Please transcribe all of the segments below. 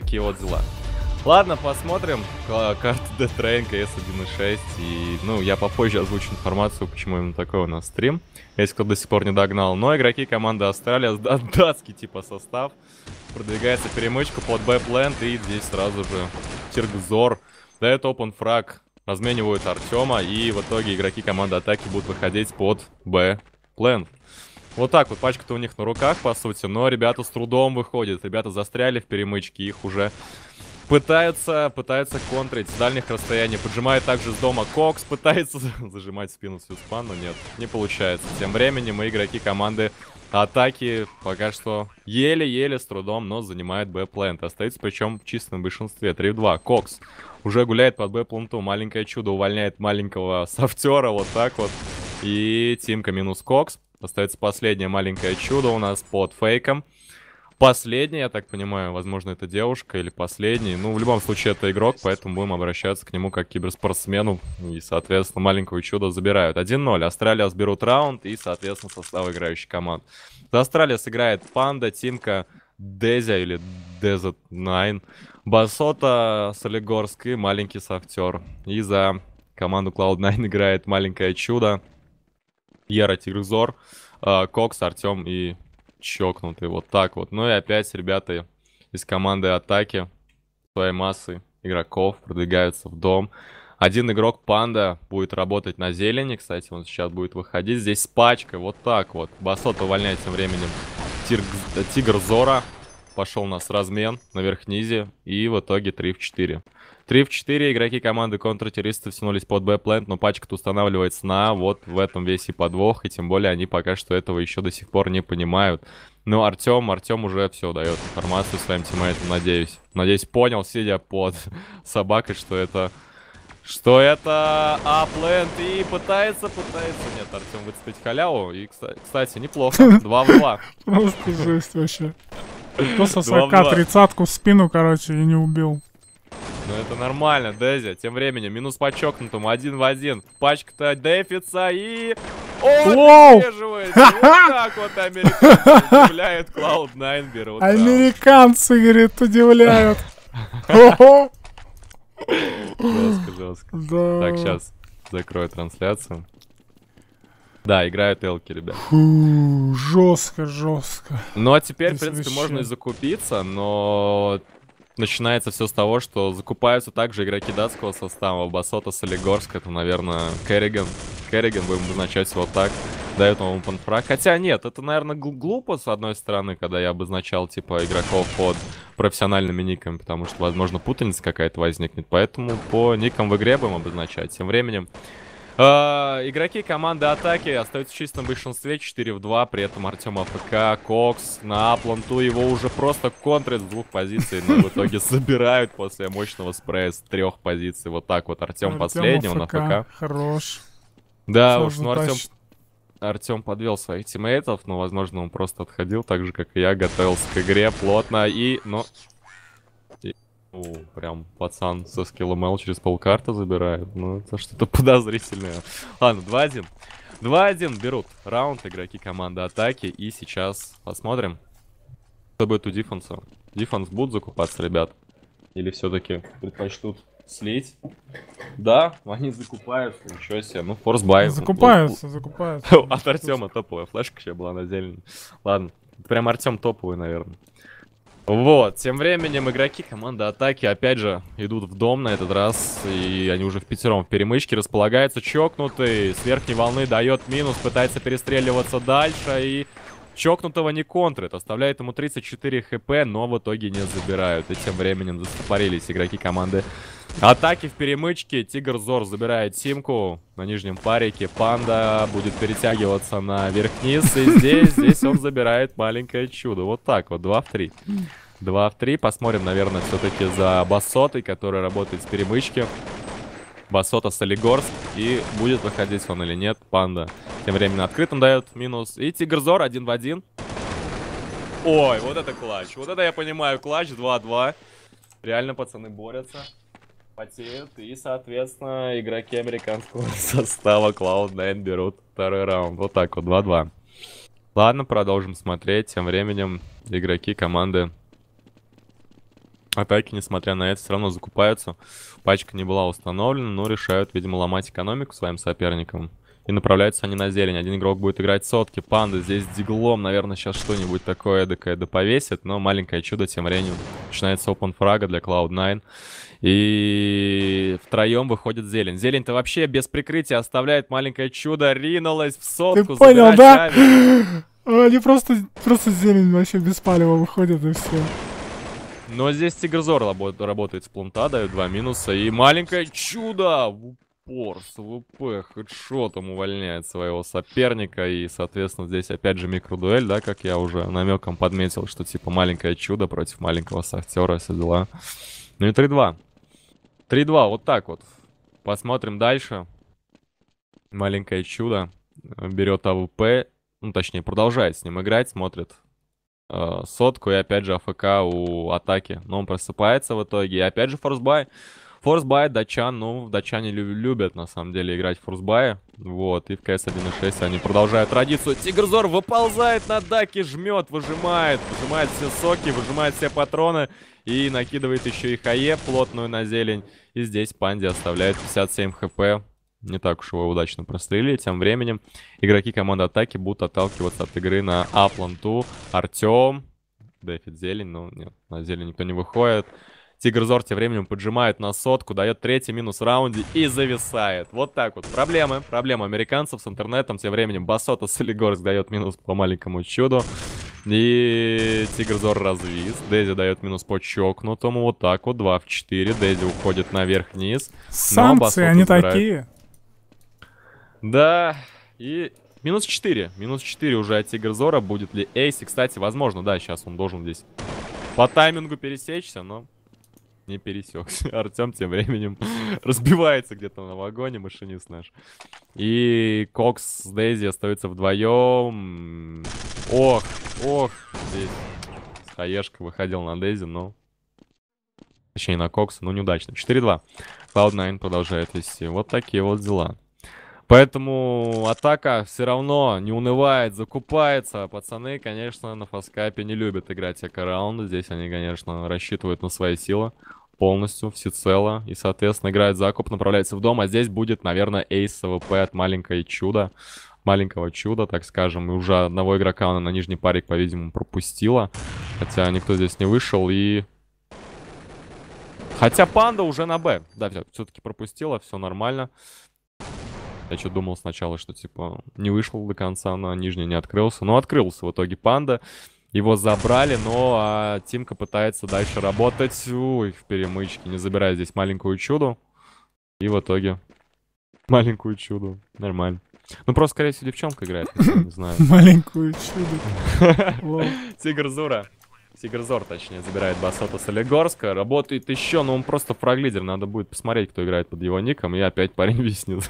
такие вот дела. Ладно, посмотрим. Карта Death Train CS 1.6. И, ну, я попозже озвучу информацию, почему именно такой у нас стрим. Если кто до сих пор не догнал. Но игроки команды Австралия, датский типа состав. Продвигается перемычка под Б-плент. И здесь сразу же Тиргзор дает open фраг. Разменивают Артема. И в итоге игроки команды атаки будут выходить под Б-плент. Вот так вот, пачка-то у них на руках, по сути, но ребята с трудом выходят. Ребята застряли в перемычке, их уже Пытаются, пытаются контрить с дальних расстояний. Поджимает также с дома Кокс. Пытается зажимать спину Сьюспан, но нет, не получается. Тем временем мы игроки команды атаки пока что еле-еле с трудом, но занимает B plant. Остается причем в чистом большинстве. 3 в 2. Кокс уже гуляет по B plant у. Маленькое чудо увольняет маленького софтера. Вот так вот. И Тимка минус Кокс. Остается последнее маленькое чудо у нас под фейком. Последний, я так понимаю, возможно, это девушка или последний. Ну, в любом случае, это игрок, поэтому будем обращаться к нему как к киберспортсмену. И, соответственно, маленькое чудо забирают. 1-0. Австралия сберут раунд и, соответственно, состав играющих команд. За Австралия сыграет Панда, Тимка, Дезя или Desert 9, Басота, Солигорск и маленький Софтер. И за команду Cloud9 играет маленькое чудо, Ера Тигрзор, а, Кокс, Артем и чокнутый. Вот так вот. Ну и опять ребята из команды атаки своей массы игроков продвигаются в дом. Один игрок Панда будет работать на зелени. Кстати, он сейчас будет выходить. Здесь с пачкой. Вот так вот. Басот увольняет тем временем. Тигр Зора. Пошел у нас размен на верх-низе. И в итоге 3 в 4. 3 в 4 игроки команды контртеррористов втянулись под Б-плент, но пачка-то устанавливается на вот в этом весь и подвох, и тем более они пока что этого еще до сих пор не понимают. Но Артем, Артем уже все дает информацию своим тиммейтам, надеюсь. Надеюсь, понял, сидя под собакой, что это... Что это апленд и пытается, пытается. Нет, Артем выцепить халяву. И, кстати, неплохо. 2 в 2. Просто жесть вообще. Просто 40 тридцатку в спину, короче, и не убил. Ну это нормально, Дези. Тем временем минус по чокнутому, один в один. Пачка-то дефица и... О. Вот так вот американцы удивляют Cloud9 берут. Американцы, говорит, удивляют. Жестко, жестко. Так, сейчас закрою трансляцию. Да, играют элки, ребят. Фу, жестко, жестко. Ну а теперь, Здесь в принципе, вообще... можно и закупиться, но начинается все с того, что закупаются также игроки датского состава. Басота, Солигорск, это, наверное, Керриган. Керриган, будем обозначать вот так. Дает ему панфраг. Хотя нет, это, наверное, глупо, с одной стороны, когда я обозначал, типа, игроков под профессиональными никами, потому что, возможно, путаница какая-то возникнет. Поэтому по никам в игре будем обозначать. Тем временем Uh, игроки команды атаки остаются в чистом большинстве 4 в 2, при этом Артем АФК, Кокс на Апланту его уже просто контрят с двух позиций, но в итоге собирают после мощного спрея с трех позиций. Вот так вот Артем последний, он АФК. Хорош. Да уж, ну Артем... Артем подвел своих тиммейтов, но, возможно, он просто отходил так же, как и я, готовился к игре плотно и, ну, ну, прям пацан со скиллом L через полкарты забирает. Ну, это что-то подозрительное. Ладно, 2-1. 2-1 берут раунд игроки команды атаки. И сейчас посмотрим, что будет у дефенса. Дефенс будут закупаться, ребят? Или все-таки предпочтут слить? Да, они закупают. Ничего себе. Ну, форсбай. Закупаются, закупаются. От Артема топовая флешка еще была на зелень. Ладно, прям Артем топовый, наверное. Вот, тем временем игроки команды атаки опять же идут в дом на этот раз. И они уже в пятером в перемычке располагаются. Чокнутый с верхней волны дает минус, пытается перестреливаться дальше. И чокнутого не контрит. Оставляет ему 34 хп, но в итоге не забирают. И тем временем застопорились игроки команды Атаки в перемычке. Тигр Зор забирает симку на нижнем парике. Панда будет перетягиваться на верх-низ. И здесь, здесь он забирает маленькое чудо. Вот так вот, 2 в 3. 2 в 3. Посмотрим, наверное, все-таки за Басотой, который работает с перемычки. Басота Солигорск. И будет выходить он или нет. Панда тем временем открытым дает минус. И Тигр Зор один в один. Ой, вот это клатч. Вот это я понимаю, клатч 2-2. Реально пацаны борются потеют. И, соответственно, игроки американского состава Cloud9 берут второй раунд. Вот так вот, 2-2. Ладно, продолжим смотреть. Тем временем игроки команды Атаки, несмотря на это, все равно закупаются. Пачка не была установлена, но решают, видимо, ломать экономику своим соперникам. И направляются они на зелень. Один игрок будет играть сотки. Панда здесь диглом, наверное, сейчас что-нибудь такое эдакое да повесит. Но маленькое чудо тем временем. Начинается open фрага для Cloud9. И втроем выходит зелень. Зелень-то вообще без прикрытия оставляет маленькое чудо. Ринулась в сотку. Ты понял, да? Они просто, просто зелень вообще без палева выходят и все. Но здесь Тигрзор работает с плунта, дает два минуса. И маленькое чудо в упор с ВП хедшотом увольняет своего соперника. И, соответственно, здесь опять же микродуэль, да, как я уже намеком подметил, что типа маленькое чудо против маленького сахтера, все дела. Ну и 3-2. 3-2, вот так вот. Посмотрим дальше. Маленькое чудо берет AWP, ну точнее продолжает с ним играть, смотрит э, сотку и опять же AFK у атаки. Но он просыпается в итоге. И опять же force buy. Force buy, датчан, ну, датчане любят, на самом деле, играть в force buy. Вот, и в CS 1.6 они продолжают традицию. Тигрзор выползает на duck е, жмет, выжимает, выжимает все соки, выжимает все патроны. И накидывает еще и хае плотную на зелень. И здесь Панди оставляет 57 хп. Не так уж его удачно прострелили. Тем временем игроки команды атаки будут отталкиваться от игры на Апланту. Артем. Дефит зелень, но нет, на зелень никто не выходит. Тигрзор тем временем поджимает на сотку, дает третий минус в раунде и зависает. Вот так вот. Проблемы, проблемы американцев с интернетом. Тем временем Басота Солигорск дает минус по маленькому чуду. И Тигрзор развис. Дейзи дает минус по чокнутому. Вот так вот. 2 в 4. Дейзи уходит наверх-вниз. Санкции, они забирает. такие. Да. И минус 4. Минус 4 уже от Тигрзора. Будет ли Эйс? И, кстати, возможно, да, сейчас он должен здесь по таймингу пересечься, но не пересекся. Артем тем временем разбивается где-то на вагоне, машинист наш. И Кокс с Дейзи остаются вдвоем. Ох, ох, здесь HE шка выходил на Дейзи, но... Точнее, на Кокса, но неудачно. 4-2. Cloud9 продолжает вести. Вот такие вот дела. Поэтому атака все равно не унывает, закупается. Пацаны, конечно, на FASTCUP е не любят играть eco-раунды. Здесь они, конечно, рассчитывают на свои силы полностью, всецело. И, соответственно, играет закуп, направляется в дом. А здесь будет, наверное, ace AWP от маленькой чуда. Маленького чуда, так скажем. И уже одного игрока она на нижний парик, по-видимому, пропустила. Хотя никто здесь не вышел. И Хотя панда уже на Б. Да, все-таки пропустила, все нормально. Я что думал сначала, что типа не вышел до конца, на нижний не открылся. Но открылся в итоге панда. Его забрали, но а, Тимка пытается дальше работать. Ой, в перемычке. Не забирая здесь маленькую чуду. И в итоге маленькую чуду. Нормально. Ну, просто, скорее всего, девчонка играет. Не знаю. Маленькую чудо. Тигр Зура. Тигрзор, точнее, забирает Басота Солигорска. Работает еще, но он просто фраглидер. Надо будет посмотреть, кто играет под его ником. И опять парень виснет.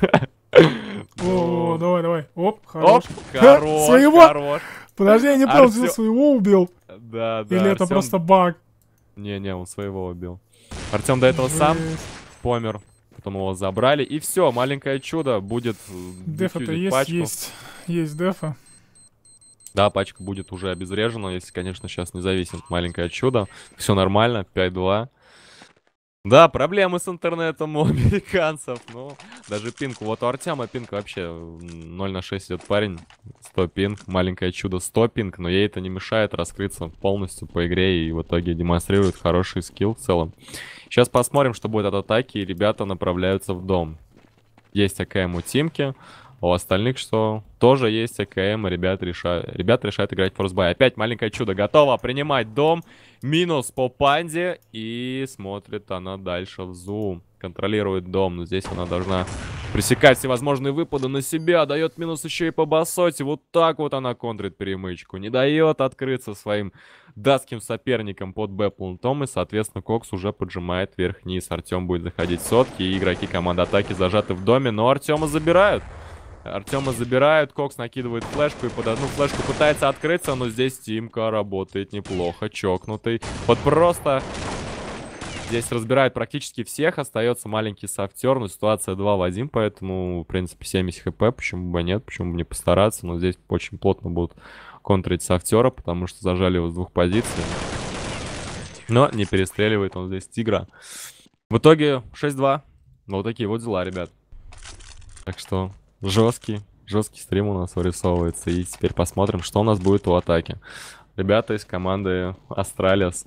О, давай, давай. Оп, хорош. хорош, Своего? Подожди, я не понял, ты своего убил? Да, да. Или это просто баг? Не-не, он своего убил. Артем до этого сам помер. Потом его забрали. И все, маленькое чудо будет Дефа-то есть, есть. Есть дефа. Да, пачка будет уже обезврежена, если, конечно, сейчас не зависит маленькое чудо. Все нормально, 5-2. Да, проблемы с интернетом у американцев. Ну, даже пинг. Вот у Артема пинг вообще 0 на 6 идет парень. 100 пинг. Маленькое чудо 100 пинг. Но ей это не мешает раскрыться полностью по игре. И в итоге демонстрирует хороший скилл в целом. Сейчас посмотрим, что будет от атаки. И ребята направляются в дом. Есть АКМ у Тимки. У остальных что? Тоже есть АКМ, ребят решают, ребят решают играть в форсбай. Опять маленькое чудо готово принимать дом. Минус по панде. И смотрит она дальше в зум. Контролирует дом. Но здесь она должна пресекать всевозможные выпады на себя. Дает минус еще и по басоте. Вот так вот она контрит перемычку. Не дает открыться своим датским соперникам под Б плунтом. И, соответственно, Кокс уже поджимает вверх-вниз. Артем будет заходить сотки. И игроки команды атаки зажаты в доме. Но Артема забирают. Артема забирают, Кокс накидывает флешку и под одну флешку пытается открыться, но здесь Тимка работает неплохо, чокнутый. Вот просто здесь разбирает практически всех, остается маленький софтер, но ситуация 2 в 1, поэтому, в принципе, 70 хп, почему бы нет, почему бы не постараться, но здесь очень плотно будут контрить софтера, потому что зажали его с двух позиций. Но не перестреливает он здесь Тигра. В итоге 6-2. Вот такие вот дела, ребят. Так что жесткий, жесткий стрим у нас вырисовывается. И теперь посмотрим, что у нас будет у атаки. Ребята из команды Astralis,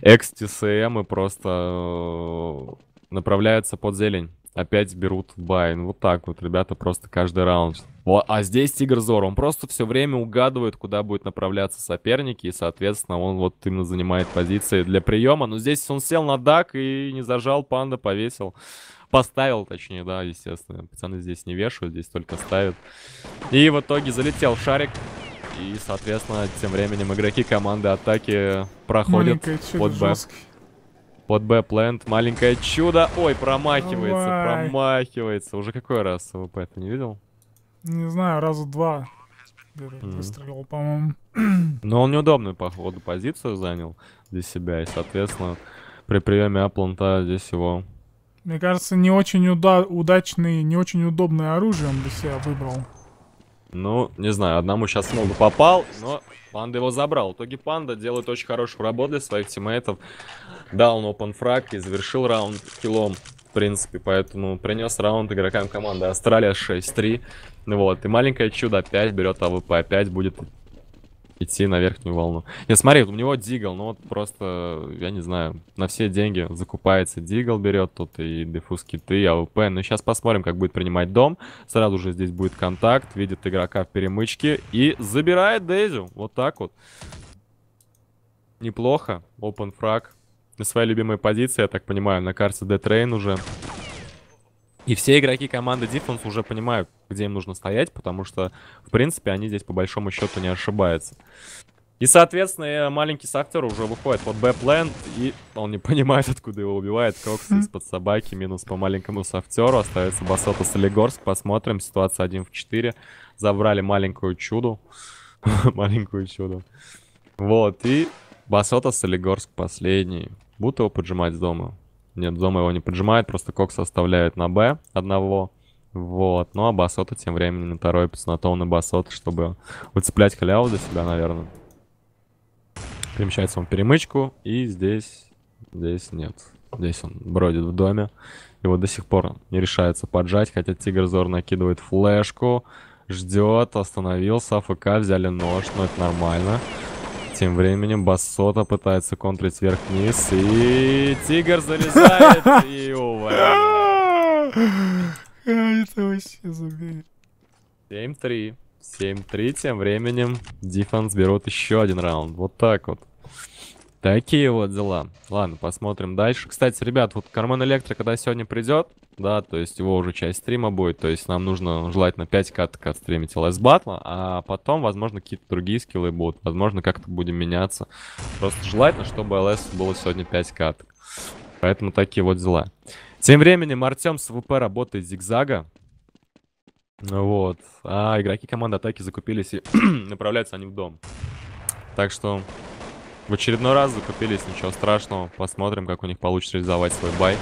экс-TSM и просто э, направляются под зелень опять берут байн. Вот так вот, ребята, просто каждый раунд. Вот, а здесь Тигр Зор, он просто все время угадывает, куда будет направляться соперники, и, соответственно, он вот именно занимает позиции для приема. Но здесь он сел на duck и не зажал, панда повесил. Поставил, точнее, да, естественно. Пацаны здесь не вешают, здесь только ставят. И в итоге залетел шарик. И, соответственно, тем временем игроки команды атаки проходят под Б. Под Б-плент. Маленькое чудо. Ой, промахивается, Давай. промахивается. Уже какой раз ВП ты не видел? Не знаю, раза два. Mm. Выстрелил, по-моему. Но он неудобную, походу, позицию занял для себя. И, соответственно, при приеме A plant а здесь его... Мне кажется, не очень уда удачный, не очень удобное оружие он для себя выбрал. Ну, не знаю, одному сейчас много попал, но Панда его забрал. В итоге Панда делает очень хорошую работу для своих teammate ов. Дал он open frag и завершил раунд kill ом, в принципе. Поэтому принес раунд игрокам команды Astralis 6-3. Вот, и маленькое чудо опять берет AWP, опять будет идти на верхнюю волну. Не, смотри, у него Deagle, ну вот просто, я не знаю, на все деньги закупается Deagle, берет тут и defuse kit ы, и AWP. Ну сейчас посмотрим, как будет принимать дом. Сразу же здесь будет контакт, видит игрока в перемычке и забирает Дейзю. Вот так вот. Неплохо. Open frag. На своей любимой позиции, я так понимаю, на карте Death уже. И все игроки команды Defense уже понимают, где им нужно стоять, потому что, в принципе, они здесь по большому счету не ошибаются. И, соответственно, маленький Сахтер уже выходит под Б-плент, и он не понимает, откуда его убивает. Кокс из-под собаки, минус по маленькому Сафтеру, остается Басота Солигорск, посмотрим, ситуация 1 в 4, забрали маленькую чуду, маленькую чуду, вот, и Басота Солигорск последний, будут его поджимать с дома, нет, дома его не поджимает, просто Кокс оставляет на Б одного. Вот. Ну а Басота тем временем торопится на Тоун и Басота, чтобы выцеплять халяву для себя, наверное. Перемещается он перемычку. И здесь... Здесь нет. Здесь он бродит в доме. Его до сих пор не решается поджать, хотя Тигр Зор накидывает флешку. Ждет, остановился, АФК, взяли нож, но это нормально. Тем временем Басота пытается контрить вверх-вниз. И Тигр залезает и увы. Это вообще забей. 7-3. 7-3. Тем временем Дефанс берут еще один раунд. Вот так вот. Такие вот дела. Ладно, посмотрим дальше. Кстати, ребят, вот Кармен Электро, когда сегодня придет, да, то есть его уже часть стрима будет, то есть нам нужно желательно 5 каток отстримить LS батла, а потом, возможно, какие-то другие скиллы будут, возможно, как-то будем меняться. Просто желательно, чтобы LS было сегодня 5 каток. Поэтому такие вот дела. Тем временем Артем с AWP работает зигзага. Вот. А игроки команды атаки закупились и направляются они в дом. Так что в очередной раз закупились, ничего страшного. Посмотрим, как у них получится реализовать свой buy.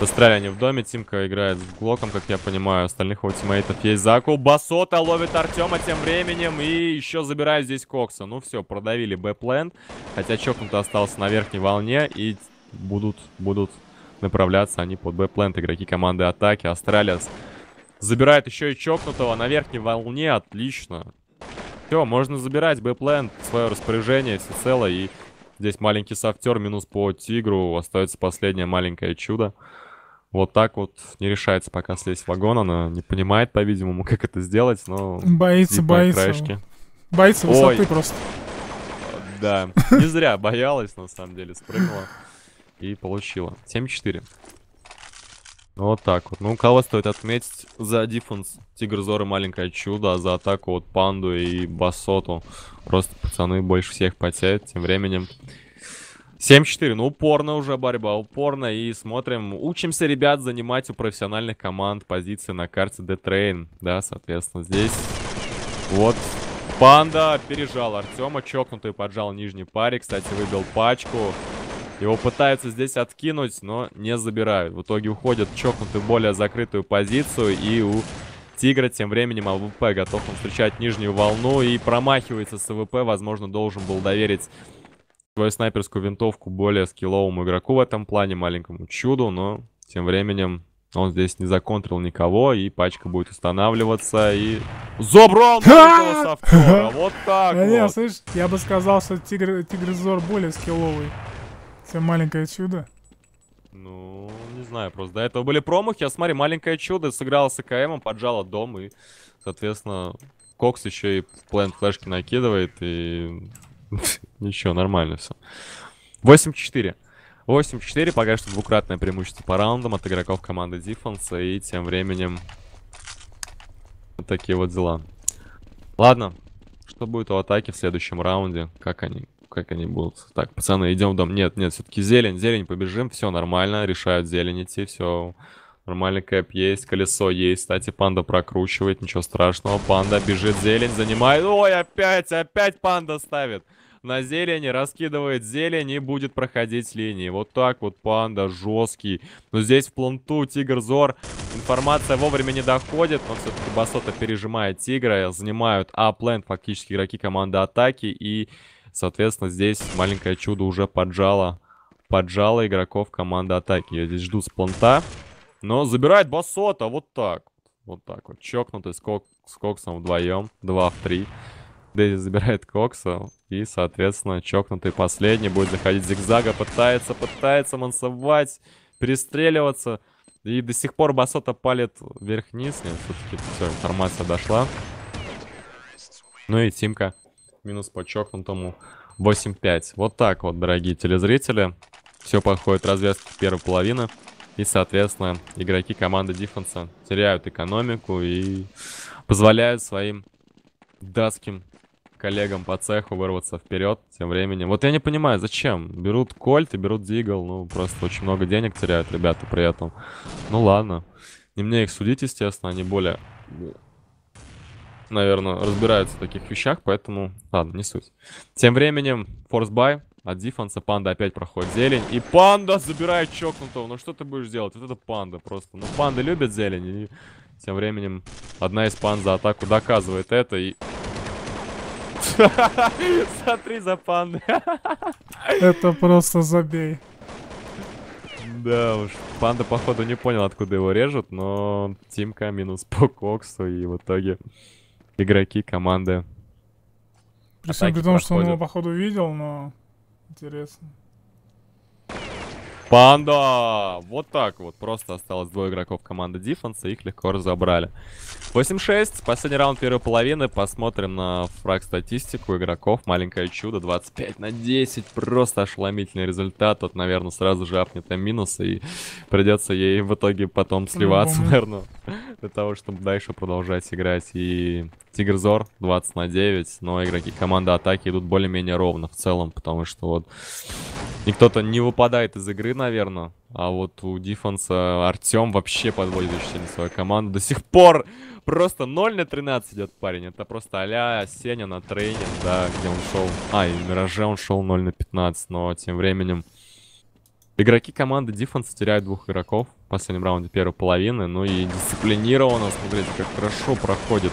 Застряли они в доме. Тимка играет с Глоком, как я понимаю. Остальных его teammate ов есть закуп. Басота ловит Артема тем временем. И еще забирает здесь Кокса. Ну все, продавили B plant. Хотя чокнутый остался на верхней волне. И будут, будут направляться они под Б-плент. Игроки команды атаки. Астралиас забирает еще и чокнутого на верхней волне. Отлично. Все, можно забирать Б-план в свое распоряжение всецело. И здесь маленький софтер минус по тигру. Остается последнее маленькое чудо. Вот так вот не решается пока слезть в вагон. Она не понимает, по-видимому, как это сделать, но... Боится, боится. Краешке. Боится высоты Ой. просто. Да, не зря боялась, на самом деле, спрыгнула и получила. 7-4. Вот так вот. Ну, кого стоит отметить за дефенс Тигр Зора маленькое чудо, а за атаку вот Панду и Басоту. Просто пацаны больше всех потеют. Тем временем 7-4. Ну, упорно уже борьба, упорно. И смотрим, учимся, ребят, занимать у профессиональных команд позиции на карте D-Train. Да, соответственно, здесь вот Панда опережал Артема. Чокнутый поджал нижний паре. Кстати, выбил пачку. Его пытаются здесь откинуть, но не забирают. В итоге уходят чокнутый в более закрытую позицию. И у Тигра тем временем AWP готов он встречать нижнюю волну. И промахивается с AWP. Возможно, должен был доверить свою снайперскую винтовку более skill овому игроку в этом плане, маленькому чуду, но тем временем он здесь не законтрил никого, и пачка будет устанавливаться, и... Софтера! Вот так не, слышь, я бы сказал, что тигр, тигр-зор более скилловый. Чем маленькое чудо. Ну, не знаю, просто до этого были промахи, а смотри, маленькое чудо сыграла с АКМом, поджала дом, и, соответственно, Кокс еще и в плент флешки накидывает, и... Ничего, нормально все. 8-4. 8-4, пока что двукратное преимущество по раундам от игроков команды Defense, и тем временем вот такие вот дела. Ладно, что будет у атаки в следующем раунде? Как они, как они будут? Так, пацаны, идем в дом. Нет, нет, все-таки зелень, зелень побежим, все нормально, решают зелень идти, все Нормальный кэп есть, колесо есть. Кстати, панда прокручивает, ничего страшного. Панда бежит, зелень занимает. Ой, опять, опять панда ставит. На зелени раскидывает зелень и будет проходить линии. Вот так вот панда жесткий. Но здесь в планту Тигр Зор. Информация вовремя не доходит, но все-таки Басота пережимает Тигра. Занимают аплент фактически игроки команды атаки. И, соответственно, здесь маленькое чудо уже поджало. Поджало игроков команды атаки. Я здесь жду с планта. Но забирает Басота вот так. Вот так вот. Чокнутый с, кок с Коксом вдвоем. Два в три. Дэзи забирает Кокса. И, соответственно, чокнутый последний будет заходить зигзага. Пытается, пытается мансовать. Перестреливаться. И до сих пор Басота палит вверх-вниз. Нет, все-таки все, информация дошла. Ну и Тимка. Минус по чокнутому. 8-5. Вот так вот, дорогие телезрители. Все проходит развязки первой половины. И, соответственно, игроки команды Диффенса теряют экономику и позволяют своим датским коллегам по цеху вырваться вперед тем временем. Вот я не понимаю, зачем? Берут Кольт и берут Дигл. Ну, просто очень много денег теряют ребята при этом. Ну, ладно. Не мне их судить, естественно. Они более, наверное, разбираются в таких вещах, поэтому... Ладно, не суть. Тем временем, форсбай от диффенса. Панда опять проходит зелень. И панда забирает чокнутого. Ну что ты будешь делать? Вот это панда просто. Ну панды любят зелень. И тем временем одна из панд за атаку доказывает это. И... Смотри за пандой. Это просто забей. Да уж. Панда, походу, не понял, откуда его режут, но Тимка минус по Коксу, и в итоге игроки команды При всем при том, что он проходят. его, походу, видел, но... Интересно. Панда! Вот так вот. Просто осталось двое игроков команды Диффенса, их легко разобрали. 8-6, последний раунд первой половины. Посмотрим на фраг статистику игроков. Маленькое чудо, 25 на 10. Просто ошеломительный результат. Тут, наверное, сразу же апнет минус, и придется ей в итоге потом сливаться, наверное, для того, чтобы дальше продолжать играть. И Тигрзор 20 на 9, но игроки команды атаки идут более-менее ровно в целом, потому что вот и кто-то не выпадает из игры, наверное. А вот у Диффенса Артем вообще подводит очень сильно свою команду. До сих пор просто 0 на 13 идет парень. Это просто а-ля Сеня на трейне, да, где он шел. А, и в Мираже он шел 0 на 15, но тем временем... Игроки команды Диффенса теряют двух игроков в последнем раунде первой половины. Ну и дисциплинированно, смотрите, как хорошо проходит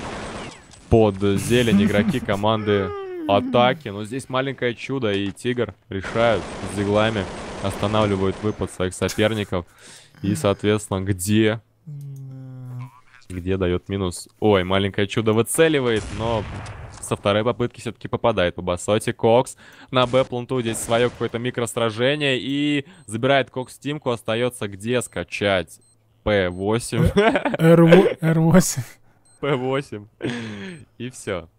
под зелень игроки команды атаки. Но здесь маленькое чудо, и Тигр решают с диглами, останавливают выпад своих соперников. И, соответственно, где? Где дает минус? Ой, маленькое чудо выцеливает, но со второй попытки все-таки попадает по басоте. Кокс на Б планту здесь свое какое-то микросражение и забирает Кокс Тимку. Остается где скачать? П8. R8. R8. П8. И все.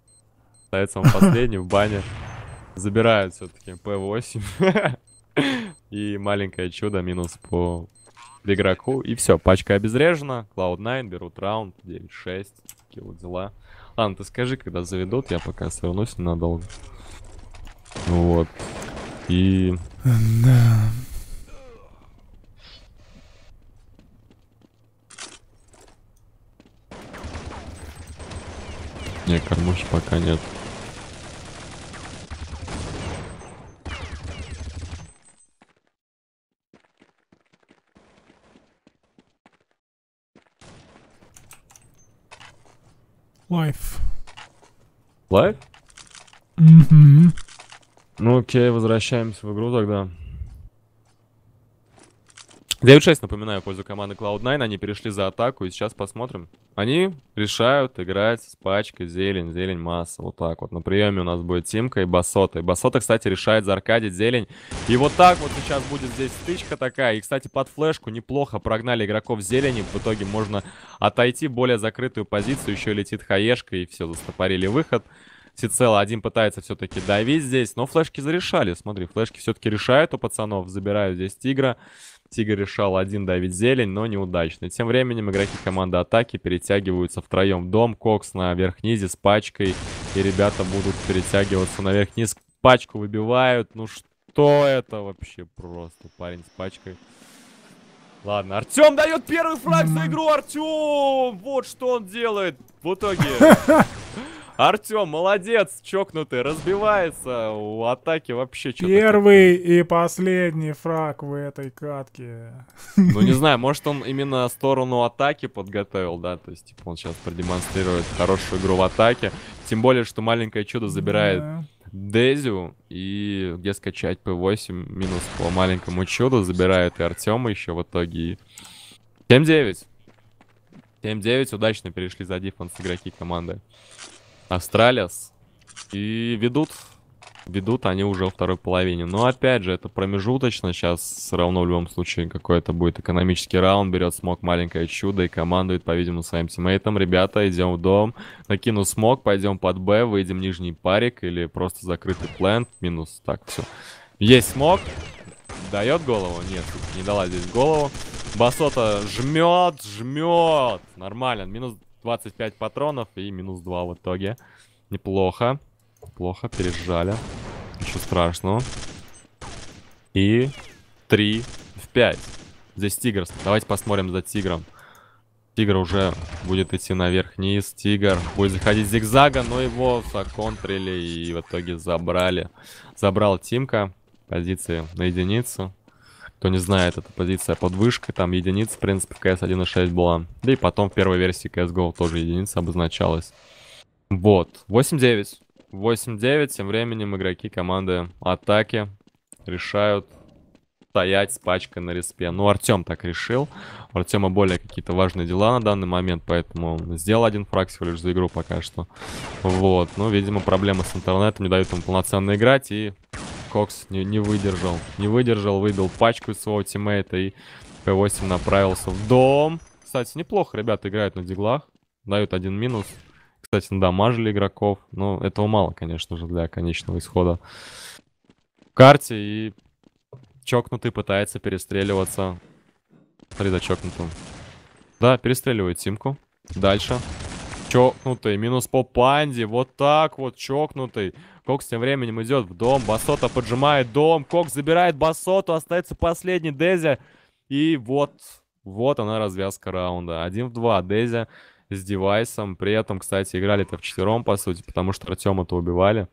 Остается он последний в бане. Забирают все-таки П8. И маленькое чудо минус по игроку. И все, пачка обезврежена. Cloud9 берут раунд. 9-6. Такие вот дела. Ладно, ты скажи, когда заведут, я пока свернусь ненадолго. Вот. И... Да. Не, кормуши пока нет. Live. Live? Мгм. Ну окей, возвращаемся в игру тогда. 9-6, напоминаю, в пользу команды Cloud9. Они перешли за атаку, и сейчас посмотрим. Они решают играть с пачкой зелень, зелень масса. Вот так вот. На приеме у нас будет Тимка и Басота. И Басота, кстати, решает заркадить зелень. И вот так вот сейчас будет здесь стычка такая. И, кстати, под флешку неплохо прогнали игроков зелени. В итоге можно отойти более закрытую позицию. Еще летит хаешка, и все, застопорили выход. Всецело один пытается все-таки давить здесь. Но флешки зарешали. Смотри, флешки все-таки решают у пацанов. Забирают здесь Тигра. Тигр решал один давить зелень, но неудачно. Тем временем игроки команды атаки перетягиваются втроем в дом. Кокс на верх-низе с пачкой. И ребята будут перетягиваться наверх-низ. Пачку выбивают. Ну что это вообще просто? Парень с пачкой. Ладно, Артем дает первый фраг за игру. Артем! Вот что он делает в итоге. Артем, молодец, чокнутый, разбивается. У атаки вообще что-то... Первый и последний фраг в этой катке. Ну, не знаю, может он именно сторону атаки подготовил, да? То есть, типа, он сейчас продемонстрирует хорошую игру в атаке. Тем более, что маленькое чудо забирает да. Дезю. И где скачать P8 минус по маленькому чуду. Забирает и Артема еще в итоге. 7-9. 7-9. Удачно перешли за дефенс игроки команды. Астралиас. И ведут. Ведут они уже во второй половине. Но опять же, это промежуточно. Сейчас все равно в любом случае какой-то будет экономический раунд. Берет смог маленькое чудо и командует, по-видимому, своим тиммейтом. Ребята, идем в дом. Накину смог, пойдем под Б, выйдем нижний парик или просто закрытый плент. Минус. Так, все. Есть смог. Дает голову? Нет, не дала здесь голову. Басота жмет, жмет. Нормально. Минус 25 патронов и минус 2 в итоге. Неплохо. Плохо, пережали. Ничего страшного. И 3 в 5. Здесь тигр. Давайте посмотрим за тигром. Тигр уже будет идти наверх-вниз. Тигр будет заходить зигзага, но его законтрили и в итоге забрали. Забрал Тимка. Позиции на единицу. Кто не знает, это позиция под вышкой, там единица, в принципе, в CS 1.6 была. Да и потом в первой версии CSGO тоже единица обозначалась. Вот, 8-9. 8-9, тем временем игроки команды атаки решают стоять с пачкой на респе. Ну, Артем так решил. У Артема более какие-то важные дела на данный момент, поэтому сделал один фраг всего лишь за игру пока что. Вот, ну, видимо, проблемы с интернетом не дают ему полноценно играть, и Кокс не, не выдержал. Не выдержал, выбил пачку своего тиммейта и P8 направился в дом. Кстати, неплохо ребята играют на диглах. Дают один минус. Кстати, надамажили игроков. Но этого мало, конечно же, для конечного исхода. В карте и чокнутый пытается перестреливаться. Смотри, за чокнутым. Да, перестреливает Тимку. Дальше. Чокнутый. Минус по панде. Вот так вот, чокнутый. Кокс тем временем идет в дом. Басота поджимает дом. Кокс забирает Басоту. Остается последний Дезя. И вот, вот она развязка раунда. Один в два. Дезя с девайсом. При этом, кстати, играли-то в четвером, по сути, потому что Артема-то убивали.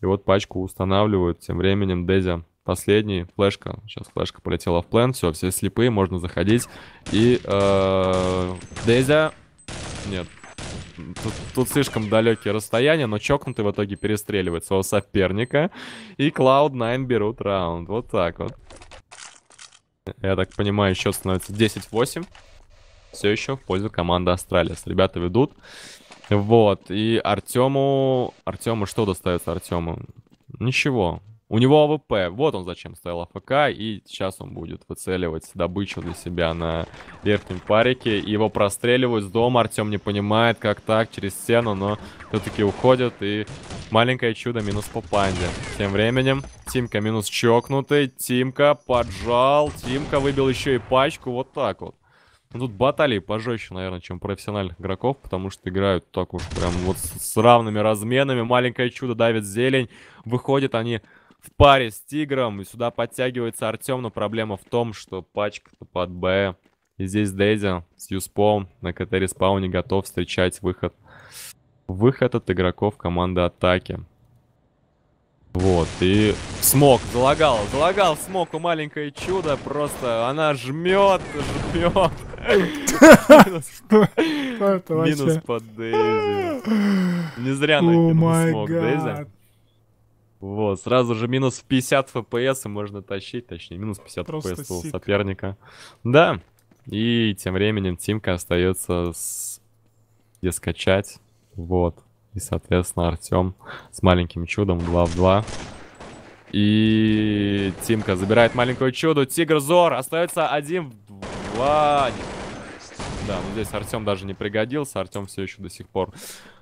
И вот пачку устанавливают. Тем временем Дезя последний. Флешка. Сейчас флешка полетела в плен. Все, все слепые, можно заходить. И э, Дезя... Нет, Тут, тут слишком далекие расстояния, но чокнутый в итоге перестреливает своего соперника. И Cloud9 берут раунд. Вот так вот. Я так понимаю, счет становится 10-8. Все еще в пользу команды Астралис. Ребята ведут. Вот. И Артему... Артему что достается Артему? Ничего. У него АВП. Вот он зачем стоял АФК. И сейчас он будет выцеливать добычу для себя на верхнем парике. Его простреливают с дома. Артем не понимает, как так, через стену. Но все-таки уходит. И маленькое чудо минус по панде. Тем временем Тимка минус чокнутый. Тимка поджал. Тимка выбил еще и пачку. Вот так вот. Ну, тут баталии пожестче, наверное, чем профессиональных игроков, потому что играют так уж прям вот с, равными разменами. Маленькое чудо давит зелень. Выходят они в паре с Тигром. И сюда подтягивается Артем, но проблема в том, что пачка-то под Б. И здесь Дейзи с Юспом на КТ респауне готов встречать выход. Выход от игроков команды атаки. Вот, и смог, залагал, залагал смог у маленькое чудо, просто она жмет, жмет. Минус под Дейзи. Не зря накинул смог Дейзи. Вот, сразу же минус 50 FPS и можно тащить, точнее, минус 50 Просто FPS у сик. соперника. Да, и тем временем Тимка остается с... где скачать. Вот. И, соответственно, Артем с маленьким чудом 2 в 2. И Тимка забирает маленькое чудо. Тигр Зор остается один в 2. Да, ну здесь Артем даже не пригодился. Артем все еще до сих пор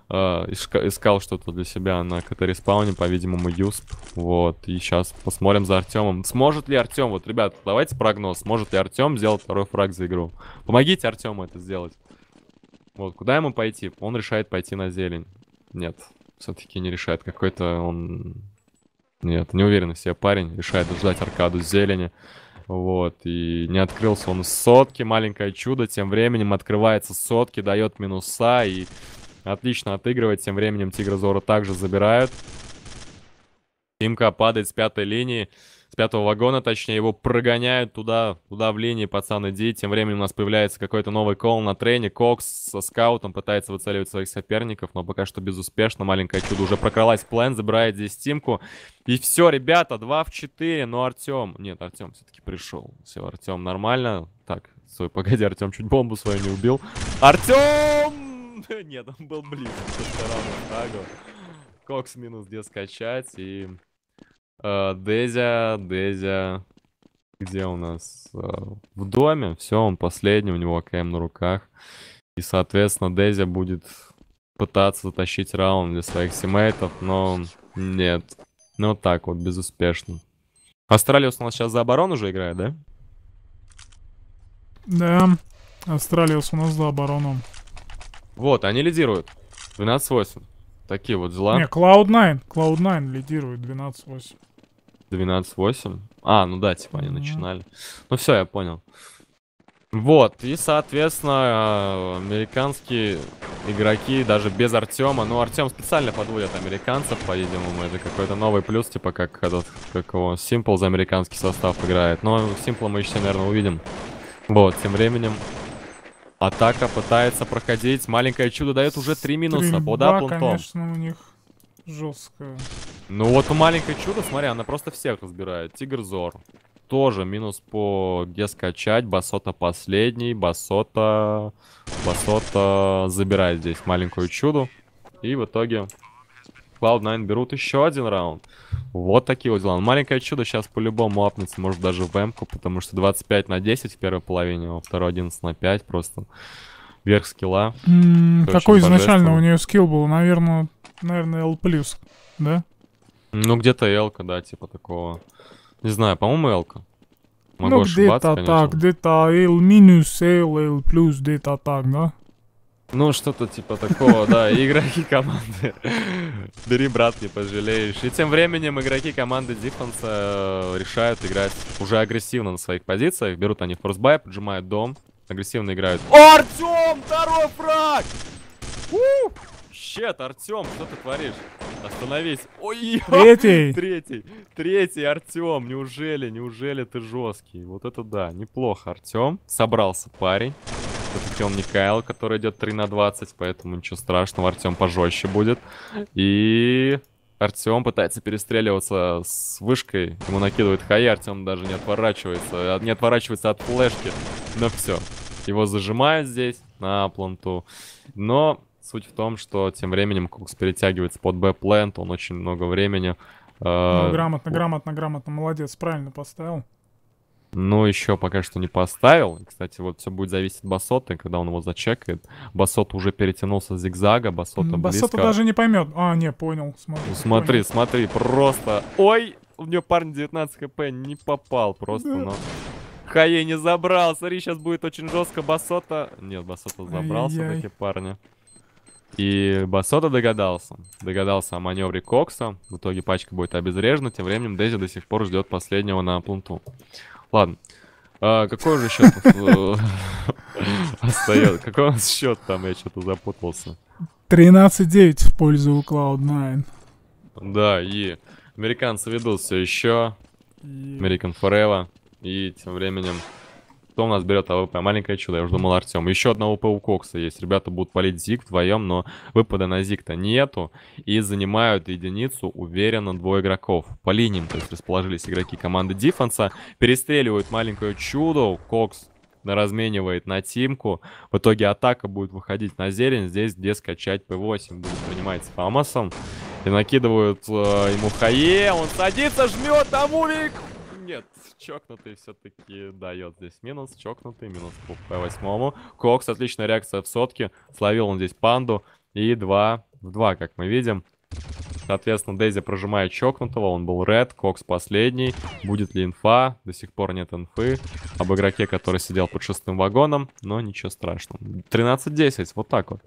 э, иска- искал что-то для себя на КТ-респауне, по-видимому, USP. Вот, и сейчас посмотрим за Артемом. Сможет ли Артем, вот, ребят, давайте прогноз, сможет ли Артем сделать второй фраг за игру? Помогите Артему это сделать. Вот, куда ему пойти? Он решает пойти на зелень. Нет, все-таки не решает. Какой-то он... Нет, не уверен в себе парень. Решает ждать аркаду зелени. Вот, и не открылся он сотки. Маленькое чудо. Тем временем открывается сотки, дает минуса и отлично отыгрывает. Тем временем Тигрозора также забирают. Тимка падает с пятой линии, с пятого вагона, точнее, его прогоняют туда, туда в линии, пацан, иди. Тем временем у нас появляется какой-то новый кол на трене. Кокс со скаутом пытается выцеливать своих соперников, но пока что безуспешно. Маленькое чудо уже прокралась в плен, забирает здесь Тимку. И все, ребята, 2 в 4, но Артем... Нет, Артем все-таки пришел. Все, Артем нормально. Так, стой, погоди, Артем чуть бомбу свою не убил. Артем! Нет, он был близко. Кокс минус где скачать и... э, Дезя, Дезя... Где у нас? Э, в доме. Все, он последний, у него АКМ на руках. И, соответственно, Дезя будет пытаться затащить раунд для своих тиммейтов, но нет. Ну, вот так вот, безуспешно. Астралис у нас сейчас за оборону уже играет, да? Да, Астралис у нас за оборону. Вот, они лидируют. 12-8. Такие вот дела. Не, Cloud9. Cloud9 лидирует 12-8. 12-8. А, ну да, типа они Мгм. начинали. Ну все, я понял. Вот, и, соответственно, э, американские игроки, даже без Артема, ну, Артем специально подводит американцев, по-видимому, это какой-то новый плюс, типа, как этот, как его, Simple за американский состав играет. Но Simple мы еще, наверное, увидим. Вот, тем временем атака пытается проходить, маленькое чудо дает уже три минуса по Стрельба, даплантом. конечно, у них жесткая. Ну вот у маленькое чудо, смотри, она просто всех разбирает. Тигр Зор. Тоже минус по где скачать. Басота последний. Басота... Басота забирает здесь маленькую чуду. И в итоге Cloud9 берут еще один раунд. Вот такие вот дела. Маленькое чудо сейчас по-любому апнется, может даже в эмку, потому что 25 на 10 в первой половине, а во второй 11 на 5 просто. Верх скилла. Это Какой изначально у нее скилл был? Наверное, наверное, L+, да? Ну, где-то элка, да, типа такого. Не знаю, по-моему, элка. Могу ну, где-то так, где-то L L, L плюс, где-то так, да? Ну, что-то типа такого, да, игроки команды. Бери, брат, не пожалеешь. И тем временем игроки команды Диффенса э, решают играть уже агрессивно на своих позициях. Берут они форсбай, поджимают дом, агрессивно играют. О, Артем! Второй фраг! Щет, Артем, что ты творишь? Остановись. Ой, Третий. Третий. Третий, Артем. Неужели, неужели ты жесткий? Вот это да, неплохо, Артем. Собрался парень. Все-таки он не Кайл, который идет 3 на 20, поэтому ничего страшного, Артем пожестче будет. И Артем пытается перестреливаться с вышкой. Ему накидывает хай, Артем даже не отворачивается. а- Не отворачивается от флешки. Но все. Его зажимают здесь на планту. Но суть в том, что тем временем Кукс перетягивается под Б-плент. Он очень много времени. Ну, э, грамотно, грамотно, грамотно, молодец, правильно поставил. Ну, еще пока что не поставил. Кстати, вот все будет зависеть от Басоты, когда он его зачекает. Басот уже перетянулся с зигзага, Басота близко. Басота даже не поймет. А, не, понял, смотри. Ну, смотри, смотри, просто... Ой, у него парень 19 хп, не попал просто, Да. но... Хае не забрал, смотри, сейчас будет очень жестко Басота... Нет, Басота забрался Ай-яй-яй. таки парня. И Басота догадался. Догадался о маневре Кокса. В итоге пачка будет обезврежена. Тем временем Дези до сих пор ждет последнего на плунту. Ладно. А, какой же счет остается? Какой у нас счет там? Я что-то запутался. 13-9 в пользу Cloud9. Да, и американцы ведут все еще. American Forever. И тем временем Кто у нас берет АВП? Маленькое чудо, я уже думал Артем. Еще одна АВП у Кокса есть. Ребята будут палить Зиг вдвоем, но выпада на Зиг-то нету. И занимают единицу уверенно двое игроков. По линиям, то есть расположились игроки команды Диффенса. Перестреливают маленькое чудо. Кокс разменивает на тимку. В итоге атака будет выходить на зелень. Здесь где скачать P8 будет принимать с Фамосом. И накидывают э, ему хае. Он садится, жмет, а мувик... Нет, чокнутый все-таки дает здесь минус. Чокнутый, минус по P8. Кокс, отличная реакция в сотке. Словил он здесь панду. И 2 в 2, как мы видим. Соответственно, Дейзи прожимает чокнутого, он был ред, Кокс последний. Будет ли инфа? До сих пор нет инфы. Об игроке, который сидел под шестым вагоном, но ничего страшного. 13-10, вот так вот.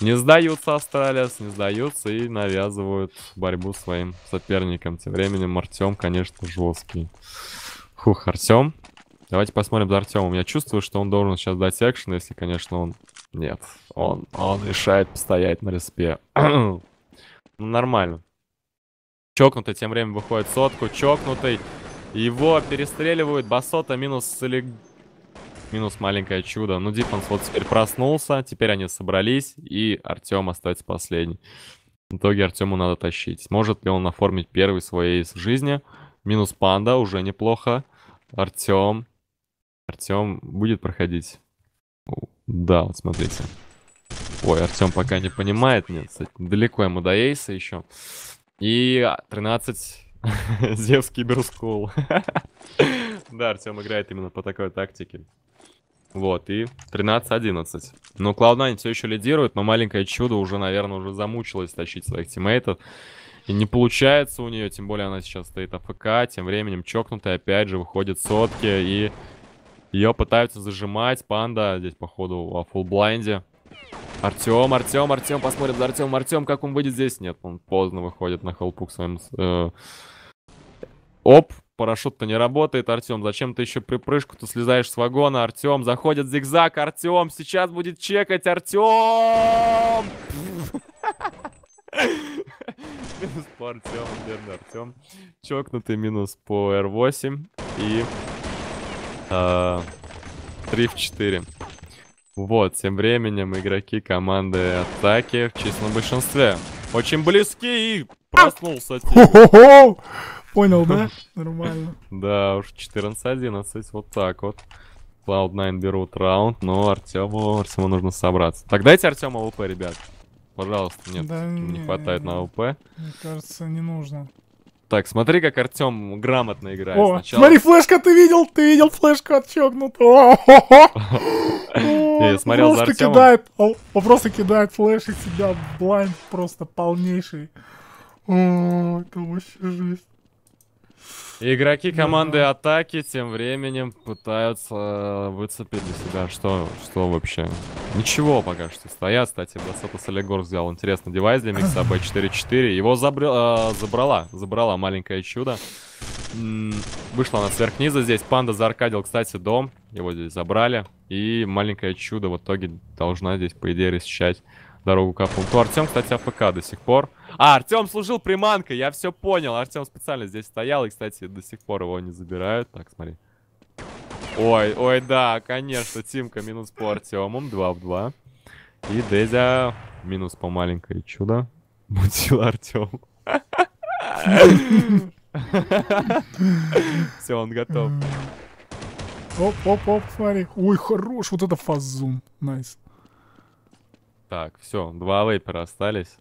Не сдаются Астралиас, не сдаются и навязывают борьбу своим соперникам. Тем временем Артем, конечно, жесткий. Фух, Артем. Давайте посмотрим за Артемом. Я чувствую, что он должен сейчас дать экшен, если, конечно, он... Нет, он, он решает постоять на респе. ну, нормально. Чокнутый тем временем выходит сотку. Чокнутый. Его перестреливают. Басота минус Солиг... Минус маленькое чудо. Ну, Диффенс вот теперь проснулся. Теперь они собрались. И Артем остается последний. В итоге Артему надо тащить. Сможет ли он оформить первый свой эйс в жизни? Минус панда. Уже неплохо. Артем. Артем будет проходить. Да, вот смотрите. Ой, Артем пока не понимает. Нет, кстати, далеко ему до эйса еще. И 13 Зевс Киберскул. да, Артем играет именно по такой тактике. Вот, и 13-11. Ну, Cloud9 все еще лидирует, но маленькое чудо уже, наверное, уже замучилась тащить своих тиммейтов. И не получается у нее, тем более она сейчас стоит АФК. Тем временем чокнутая опять же выходит с сотки и ее пытаются зажимать. Панда здесь, походу, во full blind е. Артем, Артем, Артем, посмотрим за Артем. Артем, как он выйдет здесь? Нет, он поздно выходит на хелпу к своим... Э... Оп, парашют-то не работает, Артем. Зачем ты еще припрыжку-то слезаешь с вагона, Артем? Заходит зигзаг, Артем. Сейчас будет чекать, Артем! Минус по Артему, верно, Артем. Чокнутый минус по R8. И... 3 в 4. Вот, тем временем игроки команды атаки в численном большинстве. Очень близки и проснулся. Понял, да? Нормально. Да уж, 14-11, вот так вот. Cloud9 берут раунд, но Артему, Артему нужно собраться. Так дайте Артему АВП, ребят. Пожалуйста, нет, да не, не хватает на АВП. Мне кажется, не нужно. Так, смотри, как Артем грамотно играет. О, Сначала... смотри, флешка, ты видел? Ты видел флешку от чокнутого? Я смотрел за Артемом. кидает, он просто кидает флеши себя в blind просто полнейший. О, это вообще жесть. Игроки команды да. атаки тем временем пытаются выцепить для себя что, что вообще. Ничего пока что стоят. Кстати, Басота Солигор взял интересный девайс для микса B44. Его забра... э, забрала, забрала маленькое чудо. М -м, вышла она сверх низа здесь. Панда зааркадил, кстати, дом. Его здесь забрали. И маленькое чудо в итоге должна здесь, по идее, расчищать дорогу к пункту. Артем, кстати, АФК до сих пор. А, Артем служил приманкой, я все понял. Артем специально здесь стоял, и, кстати, до сих пор его не забирают. Так, смотри. Ой, ой, да, конечно, Тимка минус по Артему, 2 в 2. И Дезя минус по маленькое чудо. Мутил Артем. Все, он готов. Оп, оп, оп, смотри. Ой, хорош, вот это fast zoom. Nice. Так, все, два вейпера остались.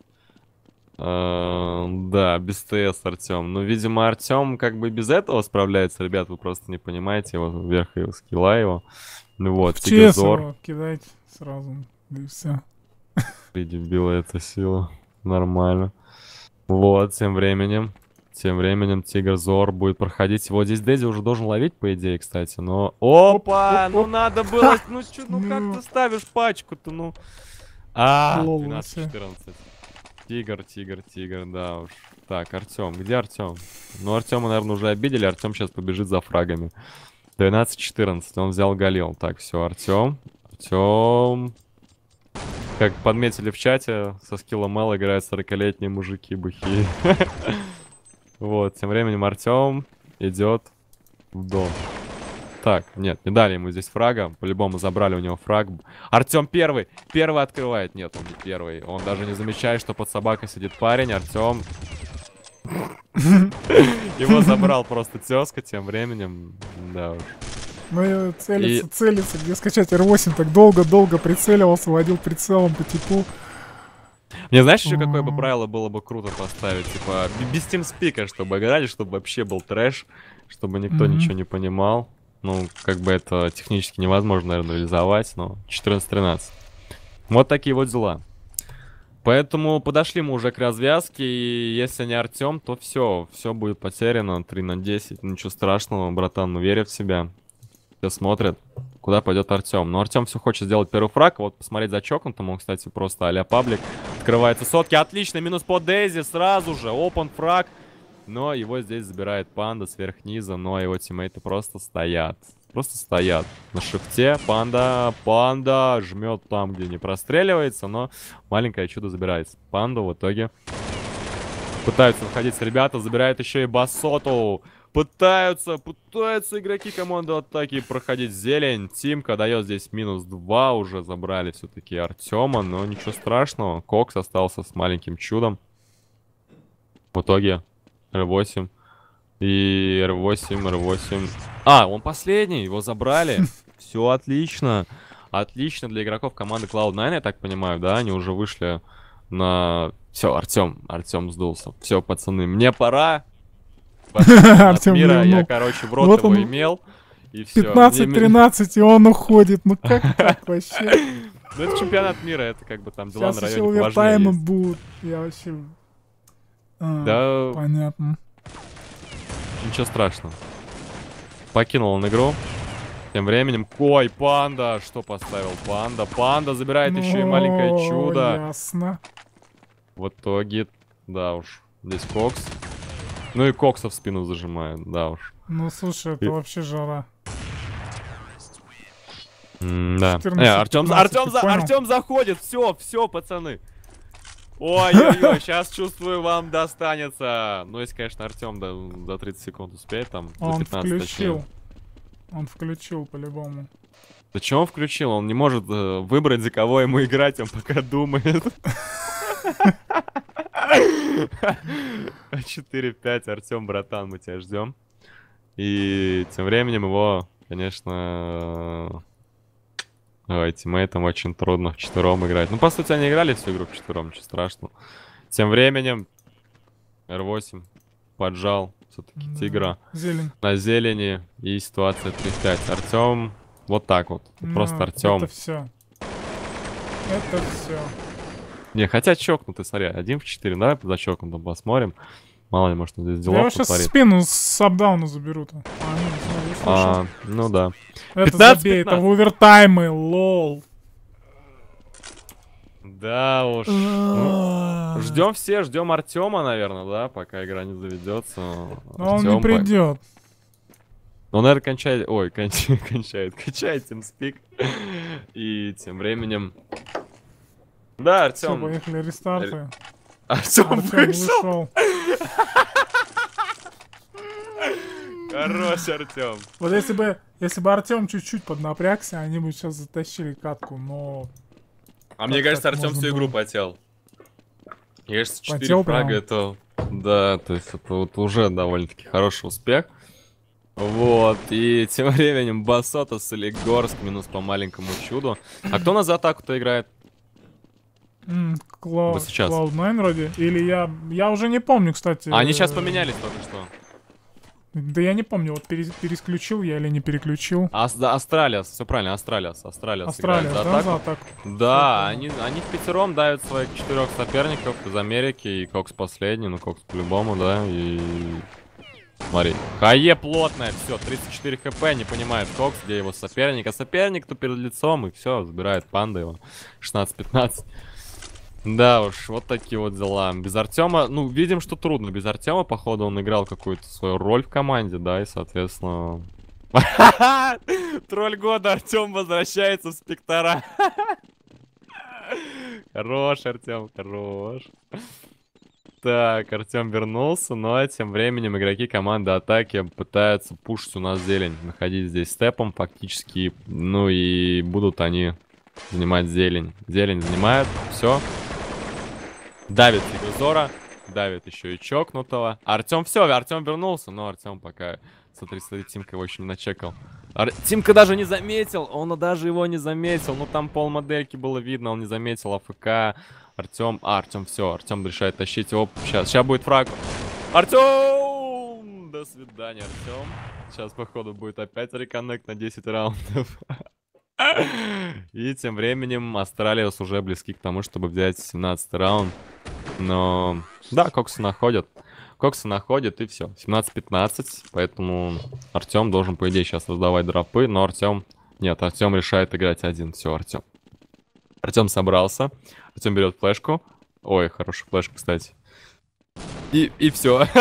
Uh, да, без ТС Артем. Ну, видимо, Артем как бы без этого справляется, ребят, вы просто не понимаете его верх его скилла его. Ну вот, В Тигазор. кидать сразу, да и все. Придебила эта сила. Нормально. Вот, тем временем. Тем временем Тигр Зор будет проходить. Вот здесь Дэдди уже должен ловить, по идее, кстати, но... Опа! Ну надо было... Ну, чё, ну как ты ставишь пачку-то, ну... А, 12-14. Тигр, тигр, тигр, да уж. Так, Артем, где Артем? Ну, Артема, наверное, уже обидели. Артем сейчас побежит за фрагами. 12-14. Он взял Галил. Так, все, Артем. Артем. Как подметили в чате, со скиллом Мэл играют 40-летние мужики бухие. Вот, тем временем Артем идет в дом. Так. Нет, не дали ему здесь фрага. По-любому забрали у него фраг. Артем первый. Первый открывает. Нет, он не первый. Он даже не замечает, что под собакой сидит парень. Артем... Его забрал просто тезка тем временем. Да уж. Ну и целится, и... целится, где скачать R8, так долго-долго прицеливался, водил прицелом по типу. Мне знаешь еще какое бы правило было бы круто поставить? Типа, без TeamSpeak, чтобы играли, чтобы вообще был трэш, чтобы никто mm-hmm. ничего не понимал. Ну, как бы это технически невозможно, наверное, реализовать, но 14-13. Вот такие вот дела. Поэтому подошли мы уже к развязке, и если не Артем, то все, все будет потеряно, 3 на 10, ничего страшного, братан, ну верит в себя все смотрят, куда пойдет Артем. Но Артем все хочет сделать первый фраг. Вот посмотреть за чокнутым, он, кстати, просто а паблик. Открывается сотки. Отлично, минус по Дейзи сразу же. Опен фраг. Но его здесь забирает панда сверх низа, но его тиммейты просто стоят. Просто стоят на шифте. Панда, панда жмет там, где не простреливается, но маленькое чудо забирается. Панду в итоге пытаются выходить ребята, забирает еще и Басоту. Пытаются, пытаются игроки команды атаки проходить зелень. Тимка дает здесь минус 2. Уже забрали все-таки Артема, но ничего страшного. Кокс остался с маленьким чудом. В итоге R8 и R8, R8. А, он последний, его забрали. Все отлично. Отлично для игроков команды Cloud9, я так понимаю, да? Они уже вышли на... Все, Артем, Артем сдулся. Все, пацаны, мне пора. Артем мира, я, короче, в рот вот его он... имел. И все. 15-13, и он уходит. Ну как так вообще? Ну это чемпионат мира, это как бы там дела Сейчас на районе еще овертаймы будут. Я вообще... А, да. Понятно. Ничего страшного. Покинул он игру. Тем временем, ой, панда, что поставил панда? Панда забирает ну, еще и маленькое чудо. Ясно. В итоге, да уж, здесь Кокс. Ну и Кокса в спину зажимает, да уж. Ну слушай, это и... вообще жара. Mm, да. 14, э, Артем, 15, Артем, за, Артем заходит, все, все, пацаны. Ой-ой-ой, сейчас чувствую, вам достанется. Ну, если, конечно, Артем до, до 30 секунд успеет, там, Он 15 включил. Точнее. Он включил по-любому. Что он включил? Он не может э, выбрать, за кого ему играть, он пока думает. 4-5, Артем, братан, мы тебя ждем. И тем временем его, конечно, Ой, тиммейтам очень трудно в четвером играть. Ну, по сути, они играли всю игру в четвером, ничего страшного. Тем временем R8 поджал все-таки да. тигра Зелень. на зелени. И ситуация 3-5. Артем вот так вот. Ну, Просто Артем. Это все. Это все. Не, хотя чокнутый, смотри, один в 4, давай за чокнутым посмотрим. Мало ли, может, он здесь делов Я сейчас спину с апдауна заберут. А, а, ну да. Это 15, забей, 15. это в овертаймы, лол. Да уж. ну, ждем все, ждем Артема, наверное, да, пока игра не заведется. Но он не придет. Он, наверное, кончает... Ой, кончает, кончает, качает TeamSpeak. И тем временем да, Артем. Все, поехали рестарты. Артем вышел. Хорош, Артем. Вот если бы, если бы Артем чуть-чуть поднапрягся, они бы сейчас затащили катку, но... А мне кажется, Артем всю игру потел. Мне кажется, 4 потел фрага это... Да, то есть это вот уже довольно-таки хороший успех. Вот, и тем временем Басота, Солигорск, минус по маленькому чуду. А кто у нас за атаку-то играет? Вот сейчас. Cloud9 вроде. Или я... Я уже не помню, кстати. А они сейчас поменялись только что. Да я не помню, вот перес, пересключил я или не переключил. Ас, да, Астралис, все правильно, Астралис, Астралис. Астралис, да, за атаку? Да, они, они впятером давят своих четырех соперников из Америки, и Кокс последний, ну Кокс по-любому, да, и... Смотри, Хае плотная, все, 34 хп, не понимает Кокс, где его соперник, а соперник-то перед лицом, и все, забирает панда его, 16-15. Да уж, вот такие вот дела. Без Артема, ну, видим, что трудно. Без Артема, походу, он играл какую-то свою роль в команде, да, и, соответственно... Тролль года Артем возвращается в спектора. Хорош, Артем, хорош. Так, Артем вернулся, но тем временем игроки команды атаки пытаются пушить у нас зелень, находить здесь степом фактически, ну и будут они занимать зелень. Зелень занимают, все. Давит Игозора, давит еще и чокнутого. Артем, все, Артем вернулся, но Артем пока, смотри, смотри, Тимка его еще не начекал. Ар... Тимка даже не заметил, он даже его не заметил, ну там пол модельки было видно, он не заметил АФК. Артем, а, Артем, все, Артем решает тащить его. Сейчас, сейчас будет фраг. Артем! До свидания, Артем. Сейчас, походу, будет опять реконнект на 10 раундов. И тем временем Астралис уже близки к тому, чтобы взять 17 раунд. Но, да, Кокса находят. Кокса находит и все. 17-15, поэтому Артем должен, по идее, сейчас раздавать дропы, но Артем... Нет, Артем решает играть один. Все, Артем. Артем собрался. Артем берет флешку. Ой, хорошая флешка, кстати. И, и все.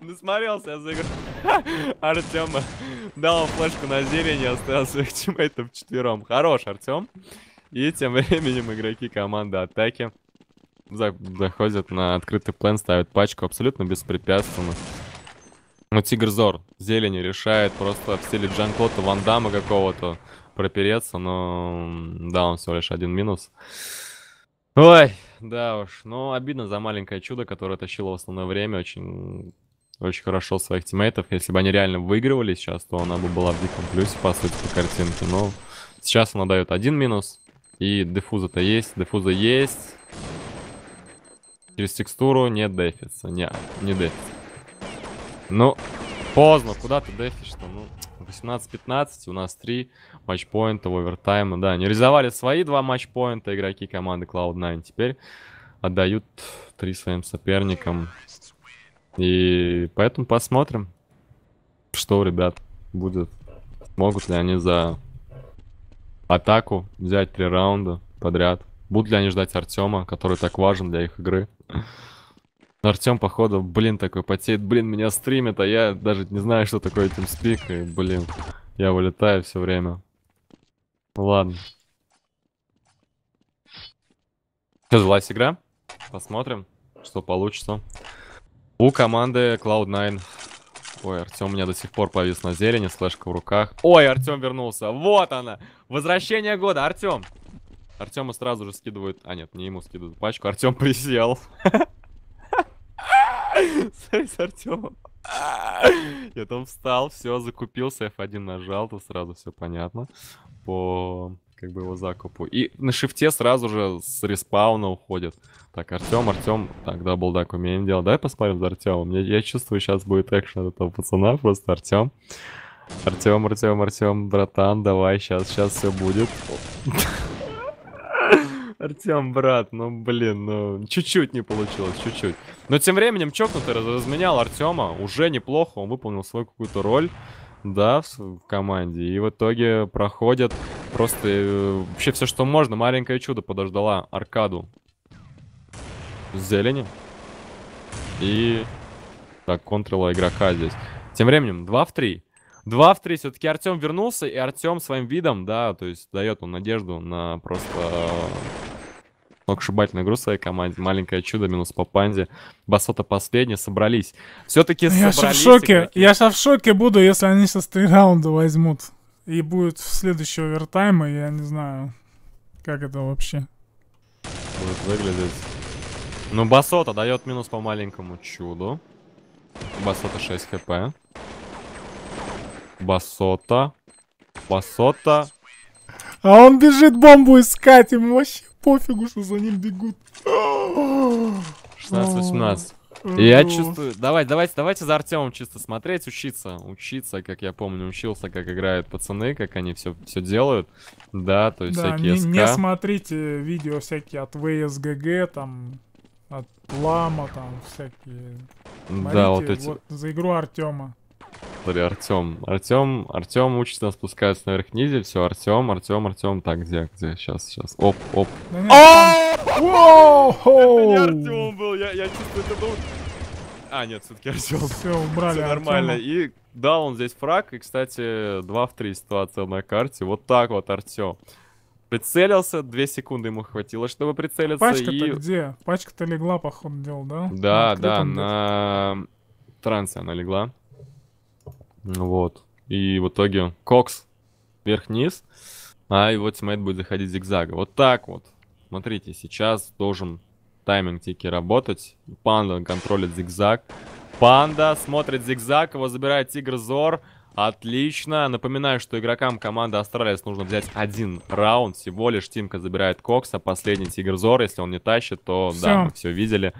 Насмотрелся я за игру Артема. Дал флешку на зелень и оставил своих тиммейтов четвером. Хорош, Артем. И тем временем игроки команды атаки заходят на открытый план, ставят пачку абсолютно беспрепятственно. Ну, Тигр Зор зелени решает просто в стиле Джанклота Вандама какого-то пропереться, но да, он всего лишь один минус. Ой, да уж, но обидно за маленькое чудо, которое тащило в основное время очень, очень хорошо своих тиммейтов. Если бы они реально выигрывали сейчас, то она бы была в диком плюсе, по сути, по картинке. Но сейчас она дает один минус, и дефуза-то есть, дефуза есть. Через текстуру не дефится, не, не дефится. Ну, поздно, куда ты дефишь-то, ну... 18-15, у нас 3 матчпоинта в овертайме. Да, не реализовали свои два матчпоинта игроки команды Cloud9. Теперь отдают 3 своим соперникам. И поэтому посмотрим, что ребят будет. Могут ли они за атаку взять 3 раунда подряд. Будут ли они ждать Артема, который так важен для их игры. Артем, походу, блин, такой потеет. Блин, меня стримит, а я даже не знаю, что такое TeamSpeak. И, блин, я вылетаю все время. Ладно. Сейчас игра. Посмотрим, что получится. У команды Cloud9. Ой, Артем у меня до сих пор повис на зелени, слэшка в руках. Ой, Артем вернулся. Вот она. Возвращение года. Артем. Артема сразу же скидывают... А, нет, не ему скидывают пачку. Артем присел. с Артемом. Я там встал, все, закупился, F1 нажал, то сразу все понятно по как бы его закупу. И на шифте сразу же с респауна уходит. Так, Артем, Артем. Так, double duck умеем делать. Давай посмотрим за Артемом. Я, я чувствую, сейчас будет экшен от этого пацана. Просто Артем. Артем, Артем, Артем, братан, давай, сейчас, сейчас все будет. Артем, брат, ну блин, ну чуть-чуть не получилось, чуть-чуть. Но тем временем чокнутый разменял Артема, уже неплохо, он выполнил свою какую-то роль, да, в, в команде. И в итоге проходят просто э, вообще все, что можно. Маленькое чудо подождала аркаду зелени. И так, контрила игрока здесь. Тем временем 2 в 3. 2 в 3. Все-таки Артем вернулся, и Артем своим видом, да, то есть дает он надежду на просто сногсшибательную игру своей команде. Маленькое чудо минус по панде. Басота последний, собрались. Все-таки собрались. Я в шоке. Игроки. Я в шоке буду, если они сейчас три раунда возьмут. И будет в следующий овертайм, и я не знаю, как это вообще. Будет выглядеть. Ну, Басота дает минус по маленькому чуду. Басота 6 хп. Басота. Басота. А он бежит бомбу искать, ему вообще пофигу, что за ним бегут. 16-18. Я чувствую... Давайте, давайте, давайте за Артемом чисто смотреть, учиться. Учиться, как я помню, учился, как играют пацаны, как они все, все делают. Да, то есть да, всякие не, не смотрите видео всякие от VSGG, там, от Лама, там, всякие. Смотрите, да, вот эти... Вот, за игру Артема. Смотри, Артем. Артем, Артем учится спускается наверх ниже. Все, Артем, Артем, Артем. Так, где, где? Сейчас, сейчас. Оп, оп. Это не Артем был, я, я чувствую, это был... А, нет, все-таки Артем. Все, убрали Все нормально. И дал он здесь фраг. И, кстати, 2 в 3 ситуация на карте. Вот так вот, Артем. Прицелился, две секунды ему хватило, чтобы прицелиться. Пачка-то и... где? Пачка-то легла, походу, дел, да? Да, да, на трансе она легла. Вот. И в итоге Кокс вверх-вниз, а его тиммейт будет заходить зигзага. Вот так вот. Смотрите, сейчас должен тайминг тики работать. Панда контролит зигзаг. Панда смотрит зигзаг, его забирает Тигр Зор. Отлично. Напоминаю, что игрокам команды Астралис нужно взять один раунд. Всего лишь Тимка забирает Кокса. Последний Тигр Зор. Если он не тащит, то все. да, мы все видели.